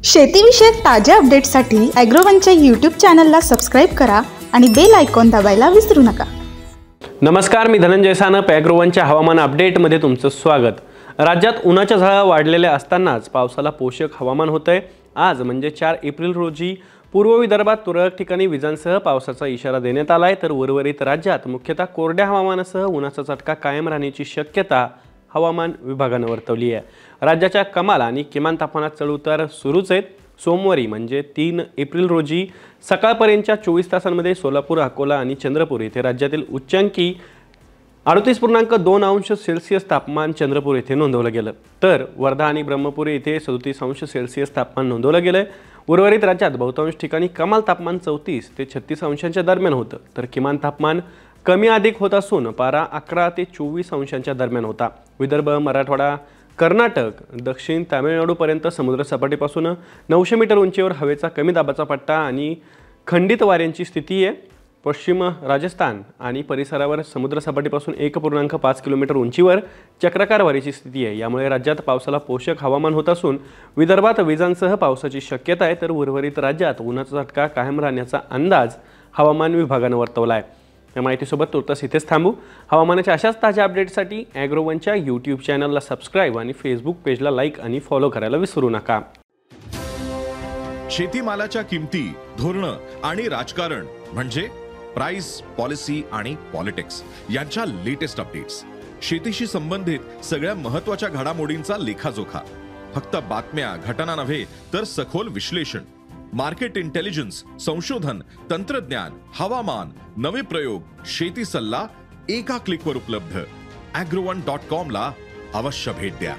शेतीविषयक ताज्या अपडेट्ससाठी ॲग्रोवनच्या यूट्यूब चॅनलला सबस्क्राईब करा आणि बेल आयकॉन दाबायला विसरू नका. नमस्कार मी धनंजय सानप ॲग्रोवनच्या हवामान अपडेटमध्ये तुमचं स्वागत. राज्यात उन्हाच्या झळा वाढलेल्या असतानाच पावसाला पोषक हवामान होतं आहे आज म्हणजे चार एप्रिल रोजी पूर्व विदर्भात तुरळक ठिकाणी विजांसह पावसाचा इशारा देण्यात आला आहे तर उर्वरित राज्यात मुख्यतः कोरड्या हवामानासह उन्हाचा चटका कायम राहण्याची शक्यता हवामान विभागानं वर्तवली आहे. राज्याच्या कमाल आणि किमान तापमानात चढउतार सुरूच आहेत. सोमवारी म्हणजे तीन एप्रिल रोजी सकाळपर्यंतच्या चोवीस तासांमध्ये सोलापूर अकोला आणि चंद्रपूर येथे राज्यातील उच्चांकी अडतीस पूर्णांक दोन अंश सेल्सिअस तापमान चंद्रपूर येथे नोंदवलं गेलं. तर वर्धा आणि ब्रह्मपूर येथे सदोतीस अंश सेल्सिअस तापमान नोंदवलं गेलं उर्वरित राज्यात बहुतांश ठिकाणी कमाल तापमान चौतीस ते छत्तीस अंशांच्या दरम्यान होतं. तर किमान तापमान कमी अधिक होत असून पारा अकरा ते चोवीस अंशांच्या दरम्यान होता. विदर्भ मराठवाडा कर्नाटक दक्षिण तामिळनाडूपर्यंत समुद्रसपाटीपासून नऊशे मीटर उंचीवर हवेचा कमी दाबाचा पट्टा आणि खंडित वाऱ्यांची स्थिती आहे. पश्चिम राजस्थान आणि परिसरावर समुद्रसपाटीपासून एक पूर्णांक पाच किलोमीटर उंचीवर चक्राकार वारीची स्थिती आहे. यामुळे राज्यात पावसाला पोषक हवामान होत असून विदर्भात विजांसह पावसाची शक्यता आहे तर उर्वरित राज्यात उन्हाचा झटका कायम राहण्याचा अंदाज हवामान विभागानं वर्तवला आहे. या माहितीसोबत तुर्तास इथेच थांबू. हवामानाच्या अशाच ताज्या अपडेटसाठी ॲग्रोवनच्या यूट्यूब चॅनलला सबस्क्राईब आणि फेसबुक पेजला लाईक आणि फॉलो करायला विसरू नका. शेतीमालाच्या किमती धोरणं आणि राजकारण म्हणजे प्राइस पॉलिसी आणि पॉलिटिक्स यांच्या लेटेस्ट अपडेट्स शेतीशी संबंधित सगळ्या महत्त्वाच्या घडामोडींचा लेखाजोखा. फक्त बातम्या घटना नव्हे तर सखोल विश्लेषण. मार्केट इंटेलिजन्स संशोधन, तंत्रज्ञान, हवामान, नवे प्रयोग, शेती सल्ला एका क्लिकवर उपलब्ध. अॅग्रोवन डॉट कॉम ला अवश्य भेट द्या.